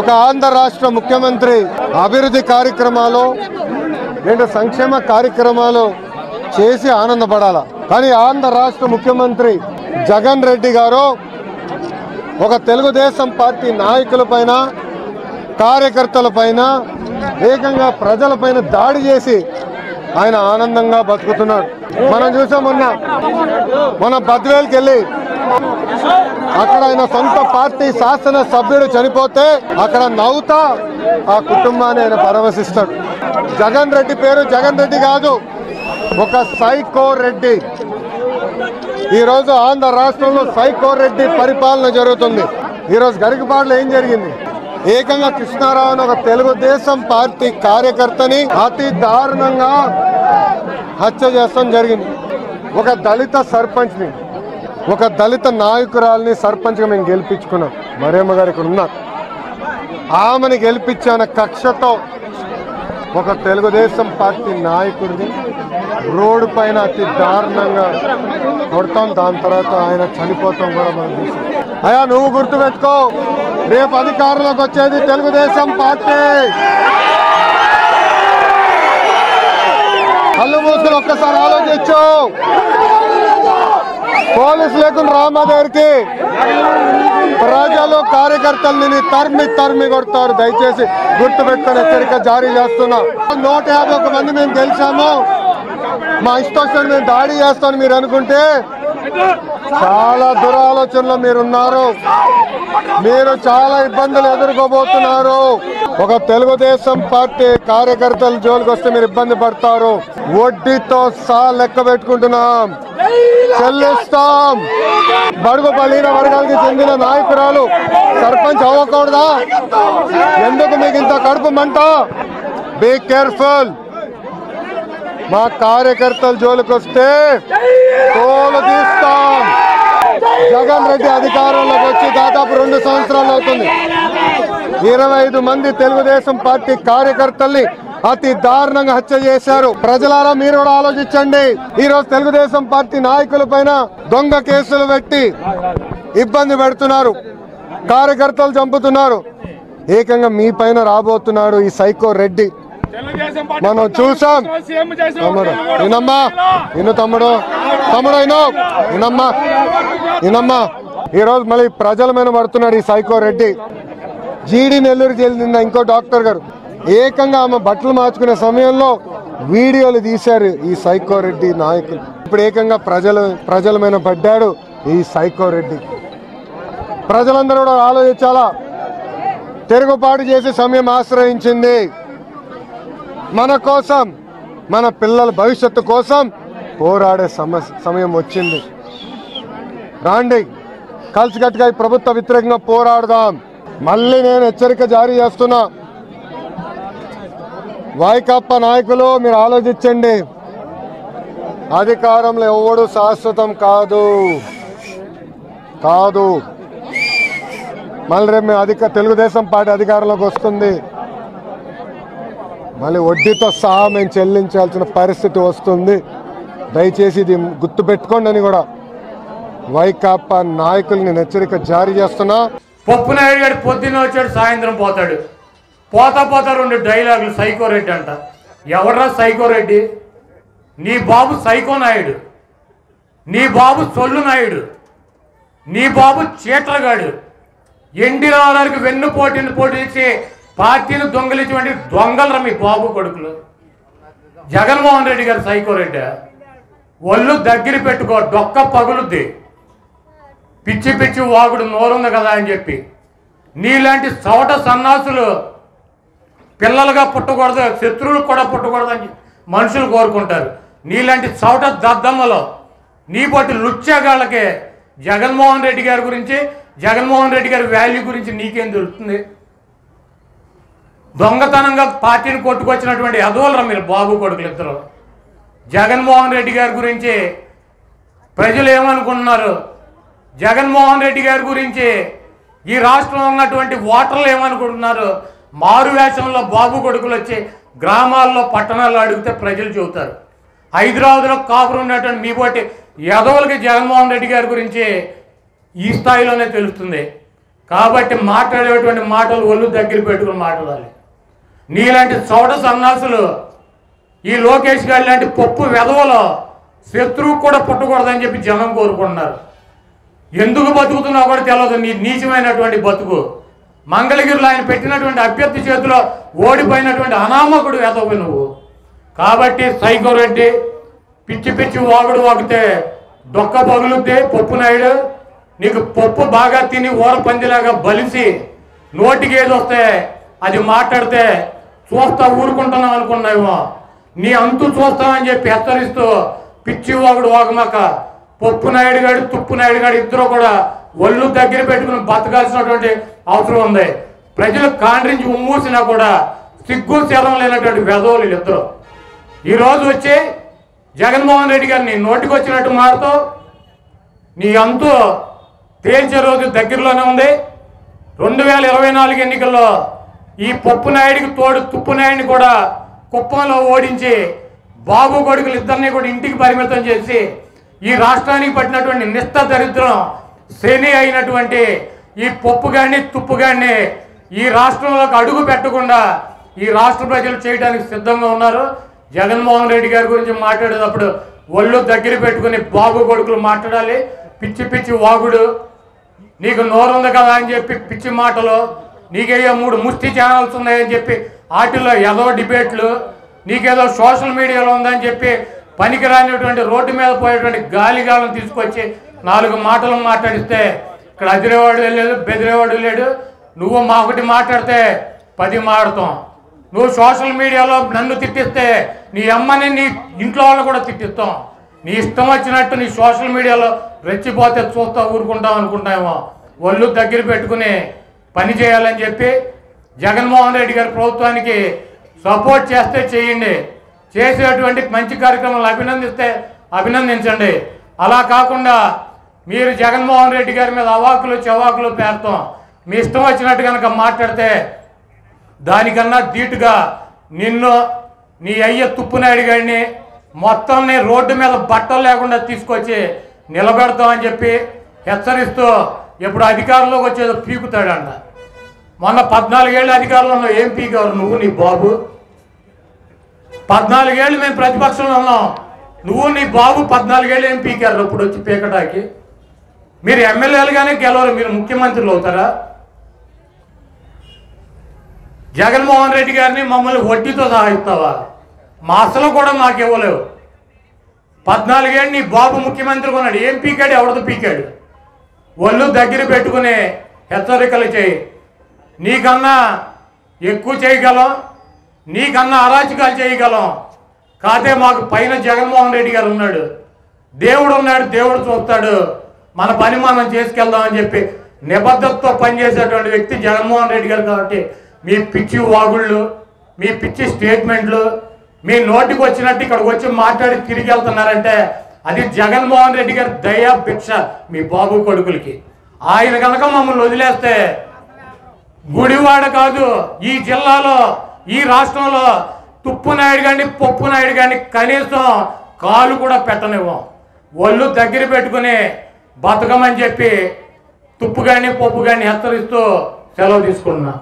ఒక ఆంధ్ర రాష్ట్ర ముఖ్యమంత్రి అభివృద్ధి కార్యక్రమాలు రెండు సంక్షేమ కార్యక్రమాలు చేసి ఆనందపడాల. కానీ ఆంధ్ర రాష్ట్ర ముఖ్యమంత్రి జగన్ రెడ్డి గారు ఒక తెలుగుదేశం పార్టీ నాయకుల పైన కార్యకర్తల పైన ఏకంగా ప్రజల పైన దాడి చేసి ఆయన ఆనందంగా బతుకుతున్నాడు. మనం చూసాం మొన్న మన బద్వేల్కి వెళ్ళి అక్కడ ఆయన సొంత పార్టీ శాసన సభ్యుడు చనిపోతే అక్కడ నవ్వుతా ఆ కుటుంబాన్ని ఆయన పరామర్శిస్తాడు జగన్ రెడ్డి పేరు జగన్ రెడ్డి కాదు ఒక సైకో రెడ్డి. ఈరోజు ఆంధ్ర రాష్ట్రంలో సైకో రెడ్డి పరిపాలన జరుగుతుంది. ఈరోజు రోజు గరికపాడులో ఏం జరిగింది? ఏకంగా కృష్ణారావు అని ఒక తెలుగుదేశం పార్టీ కార్యకర్తని అతి దారుణంగా హత్య చేస్తాం జరిగింది. ఒక దళిత సర్పంచ్ని. ఒక దళిత నాయకురాల్ని సర్పంచ్గా మేము గెలిపించుకున్నాం. మరేమ్మ గారు ఇక్కడ ఉన్నారు. ఆమెను గెలిపించాన కక్షతో ఒక తెలుగుదేశం పార్టీ నాయకుడిని రోడ్డు పైన అతి దారుణంగా కొడతాం. దాని తర్వాత ఆయన చనిపోతాం కూడా మనం చూసాం. అయ్యా నువ్వు గుర్తుపెట్టుకో. రేపు అధికారంలోకి వచ్చేది తెలుగుదేశం పార్టీ. కళ్ళు మూసుకుని ఒక్కసారి ఆలోచించు. పోలీసు లేకుండా రామా దగ్గరికి ప్రజలు కార్యకర్తలని తరిమి తరిమి కొడతారు. దయచేసి గుర్తు పెట్టుకుని హెచ్చరిక జారీ చేస్తున్నా. నూట యాభై మంది మేము గెలిచాము. మా ఇష్టం మేము దాడి చేస్తామని మీరు అనుకుంటే చాలా దురాలోచనలో మీరు ఉన్నారు మీరు చాలా ఇబ్బందులు ఎదుర్కోబోతున్నారు. ఒక తెలుగుదేశం పార్టీ కార్యకర్తల జోలికి వస్తే మీరు ఇబ్బంది పడతారు. వడ్డీతో సహా లెక్క పెట్టుకుంటున్నాం. చెల్లిస్తాం. బడుగు బలీన వర్గానికి చెందిన నాయకురాలు. సర్పంచ్ అవ్వకూడదా? ఎందుకు మీకు ఇంత కడుపు మంట? బీ కేర్ఫుల్ మా కార్యకర్తల జోలికి వస్తే తోలు తీస్తాం. జగన్ రెడ్డి అధికారంలోకి వచ్చి దాదాపు రెండు సంవత్సరాలు అవుతుంది. ఇరవై ఐదు మంది తెలుగుదేశం పార్టీ కార్యకర్తల్ని అతి దారుణంగా హత్య చేశారు. ప్రజలారా మీరు కూడా ఆలోచించండి. ఈ రోజు తెలుగుదేశం పార్టీ నాయకుల పైన దొంగ కేసులు పెట్టి ఇబ్బంది పెడుతున్నారు. కార్యకర్తలు చంపుతున్నారు. ఏకంగా మీ పైన రాబోతున్నాడు ఈ సైకో రెడ్డి. మనం చూసాం. తమ్ముడు. వినమ్మా విను తమ్ముడు. తమ్ముడు విను వినమ్మా వినమ్మా ఈ రోజు మళ్ళీ ప్రజల మీద పడుతున్నాడు ఈ సైకో రెడ్డి. జీడి నెల్లూరు చెందిన ఇంకో డాక్టర్ గారు. ఏకంగా ఆమె బట్టలు మార్చుకునే సమయంలో వీడియోలు తీశారు ఈ సైకో రెడ్డి నాయకులు. ఇప్పుడు ఏకంగా ప్రజలు ప్రజల మీద పడ్డాడు ఈ సైకో రెడ్డి. ప్రజలందరూ కూడా ఆలోచించాలా? తిరుగుబాటు చేసే సమయం ఆశ్రయించింది. మన కోసం మన పిల్లల భవిష్యత్తు కోసం పోరాడే సమయం వచ్చింది. రాండి కలిసికట్టుగా ఈ ప్రభుత్వ వ్యతిరేకంగా పోరాడదాం. మళ్ళీ నేను హెచ్చరిక జారీ చేస్తున్నా. వైకాపా నాయకులు మీరు ఆలోచించండి. అధికారంలో ఎవడు శాశ్వతం కాదు. కాదు. మళ్ళీ రేపు మేము అధిక తెలుగుదేశం పార్టీ అధికారంలోకి వస్తుంది. మళ్ళీ వడ్డీతో సహా మేము చెల్లించాల్సిన పరిస్థితి వస్తుంది. దయచేసి ఇది గుర్తుపెట్టుకోండి అని కూడా వైకాపా నాయకులు నేను హెచ్చరిక జారీ చేస్తున్నా. పప్పు నాయుడు గారు పొద్దున్న వచ్చాడు సాయంత్రం పోతాడు. పోతా పోతా రెండు డైలాగులు సైకో రెడ్డి అంట. ఎవడ్రా సైకో రెడ్డి? నీ బాబు సైకో నాయుడు. నీ బాబు సొల్లు నాయుడు. నీ బాబు చీట్లగాడు. ఎన్టీ రావడానికి వెన్ను పోటీని పోటీ పార్టీని దొంగలించేటువంటి దొంగలరా మీ బాబు కొడుకులు. జగన్మోహన్ రెడ్డి గారు సైకో రెడ్డి. ఒళ్ళు దగ్గర పెట్టుకో డొక్క పగులుద్ది. పిచ్చి పిచ్చి వాగుడు నోరుంది కదా అని చెప్పి. నీలాంటి చవట సన్నాసులు పిల్లలుగా పుట్టకూడదు శత్రువులు కూడా పుట్టకూడదు అని మనుషులు కోరుకుంటారు. నీలాంటి చవట దద్దమ్మలో నీ బట్టి లుచ్చేగాళ్ళకి జగన్మోహన్ రెడ్డి గారి గురించి జగన్మోహన్ రెడ్డి గారి వాల్యూ గురించి నీకేం తెలుస్తుంది? దొంగతనంగా పార్టీని కొట్టుకొచ్చినటువంటి అదోలరా మీరు బాబు కొడుకులు ఇద్దరు. జగన్మోహన్ రెడ్డి గారి గురించి ప్రజలు ఏమనుకుంటున్నారు? జగన్మోహన్ రెడ్డి గారి గురించి ఈ రాష్ట్రంలో ఉన్నటువంటి ఓటర్లు ఏమనుకుంటున్నారు? మారు వేషంలో బాబు కొడుకులు వచ్చి గ్రామాల్లో పట్టణాల్లో అడిగితే ప్రజలు చెబుతారు. హైదరాబాద్లో కాపురం ఉన్నటువంటి మీ పోటీ యదవులకి జగన్మోహన్ రెడ్డి గారి గురించి ఈ స్థాయిలోనే తెలుస్తుంది. కాబట్టి మాట్లాడేటువంటి మాటలు ఒళ్ళు దగ్గర పెట్టుకుని మాట్లాడాలి. నీలాంటి చౌడ సన్నాసులు ఈ లోకేష్ గారి లాంటి పప్పు వెధవలో శత్రువు కూడా పుట్టకూడదని చెప్పి జనం కోరుకుంటున్నారు. ఎందుకు బతుకుతున్నావు కూడా తెలియదు నీ నీచమైనటువంటి బతుకు. మంగళగిరిలో ఆయన పెట్టినటువంటి అభ్యర్థి చేతిలో ఓడిపోయినటువంటి అనామకుడు వెదవు నువ్వు. కాబట్టి సైకో రెడ్డి పిచ్చి పిచ్చి వాగుడు వాగితే డొక్క పగులుద్ది పప్పు నాయుడు. నీకు పప్పు బాగా తిని ఊర పందిలాగా బలిసి నోటికి ఏది వస్తే అది మాట్లాడితే చూస్తా ఊరుకుంటున్నాం అనుకున్నావేమో. నీ అంతు చూస్తామని చెప్పి హెచ్చరిస్తూ పిచ్చి వాగుడు వాగమాక పప్పు నాయుడు గారు తుప్పు నాయుడు గారు ఇద్దరు కూడా ఒళ్ళు దగ్గర పెట్టుకుని బతకాల్సినటువంటి అవసరం ఉంది. ప్రజలు కాండ్రించి ఉమ్మూసినా కూడా సిగ్గు శరం లేనటువంటి వెధవులు ఇద్దరు. ఈ రోజు వచ్చి జగన్మోహన్ రెడ్డి గారిని నోటికి వచ్చినట్టు మారుతూ నీ అంతు తేల్చే రోజు దగ్గరలోనే ఉంది. రెండు వేల ఇరవై నాలుగు ఎన్నికల్లో ఈ పప్పు నాయుడికి తోడు తుప్పు నాయుడిని కూడా కుప్పంలో ఓడించి బాబు కొడుకులు ఇద్దరిని కూడా ఇంటికి పరిమితం చేసి ఈ రాష్ట్రానికి పట్టినటువంటి నిష్ట దరిద్రం శని అయినటువంటి ఈ పప్పు కానీ తుప్పు కానీ ఈ రాష్ట్రంలోకి అడుగు పెట్టకుండా ఈ రాష్ట్ర ప్రజలు చేయడానికి సిద్ధంగా ఉన్నారు. జగన్మోహన్ రెడ్డి గారి గురించి మాట్లాడేటప్పుడు ఒళ్ళు దగ్గర పెట్టుకుని బాబు కొడుకులు మాట్లాడాలి. పిచ్చి పిచ్చి వాగుడు నీకు నోరుంది కదా అని చెప్పి పిచ్చి మాటలు నీకేదో మూడు ముష్టి ఛానల్స్ ఉన్నాయని చెప్పి వాటిల్లో ఏదో డిబేట్లు నీకేదో సోషల్ మీడియాలో ఉందని చెప్పి పనికిరానిటువంటి రోడ్డు మీద పోయేటువంటి గాలిగాలను తీసుకొచ్చి నాలుగు మాటలు మాట్లాడిస్తే ఇక్కడ అదిరేవాడు లేదు బెదిరేవాడు లేడు. నువ్వు మా ఒకటి మాట్లాడితే పది మాడతాం నువ్వు సోషల్ మీడియాలో నన్ను తిట్టిస్తే నీ అమ్మని నీ ఇంట్లో వాళ్ళు కూడా తిట్టిస్తాం. నీ ఇష్టం వచ్చినట్టు నీ సోషల్ మీడియాలో రెచ్చిపోతే చూస్తా ఊరుకుంటాం అనుకుంటామో ఒళ్ళు దగ్గర పెట్టుకుని పని చేయాలని చెప్పి జగన్మోహన్ రెడ్డి గారి ప్రభుత్వానికి సపోర్ట్ చేస్తే చేయండి. చేసేటువంటి మంచి కార్యక్రమాలు అభినందిస్తే అభినందించండి. అలా కాకుండా మీరు జగన్మోహన్ రెడ్డి గారి మీద అవాకులు చవాకులు పేరుతాం. మీ ఇష్టం వచ్చినట్టు కనుక మాట్లాడితే దానికన్నా ధీటుగా నిన్ను నీ అయ్య తుప్పునాయుడు గారిని మొత్తం రోడ్డు మీద బట్టలు లేకుండా తీసుకొచ్చి నిలబెడతామని చెప్పి హెచ్చరిస్తూ ఇప్పుడు అధికారంలోకి వచ్చేదో పీకుతాడంట. మొన్న పద్నాలుగేళ్ళు అధికారంలో ఉన్నావు. ఏం పీకారు నువ్వు నీ బాబు? పద్నాలుగేళ్ళు మేము ప్రతిపక్షంలో ఉన్నాం. నువ్వు నీ బాబు పద్నాలుగేళ్ళు ఏం పీకారు ఇప్పుడు వచ్చి పీకటాకి మీరు ఎమ్మెల్యేలుగానే గెలవరు మీరు ముఖ్యమంత్రులు అవుతారా? జగన్మోహన్ రెడ్డి గారిని మమ్మల్ని వడ్డీతో సహాయిస్తావా మా అసలు కూడా మాకు ఇవ్వలేవు. పద్నాలుగేళ్ళు నీ బాబు ముఖ్యమంత్రి కొన్నాడు. ఏం పీకాడు? ఎవరితో పీకాడు? ఒళ్ళు దగ్గర పెట్టుకుని హెచ్చరికలు చేయి. నీకన్నా ఎక్కువ చేయగలం నీకన్నా అరాచకాలు చేయగలం. కాదే మాకు పైన జగన్మోహన్ రెడ్డి గారు ఉన్నాడు. దేవుడు ఉన్నాడు దేవుడు చూస్తాడు. మన పని మనం చేసుకెళ్దామని చెప్పి నిబద్ధతతో పనిచేసేటువంటి వ్యక్తి జగన్మోహన్ రెడ్డి గారు కాబట్టి మీ పిచ్చి వాగుళ్ళు మీ పిచ్చి స్టేట్మెంట్లు మీ నోటికి వచ్చినట్టు ఇక్కడికి వచ్చి మాట్లాడి తిరిగి వెళ్తున్నారంటే అది జగన్మోహన్ రెడ్డి గారి దయా భిక్ష మీ బాబు కొడుకులకి. ఆయన కనుక మమ్మల్ని వదిలేస్తే గుడివాడ కాదు ఈ జిల్లాలో ఈ రాష్ట్రంలో తుప్పు నాయుడు కానీ పప్పు నాయుడు కానీ కనీసం కాలు కూడా పెట్టనివ్వం. ఒళ్ళు దగ్గర పెట్టుకుని బతకమని చెప్పి తుప్పు కానీ పప్పు కానీ హెచ్చరిస్తూ సెలవు తీసుకుంటున్నా.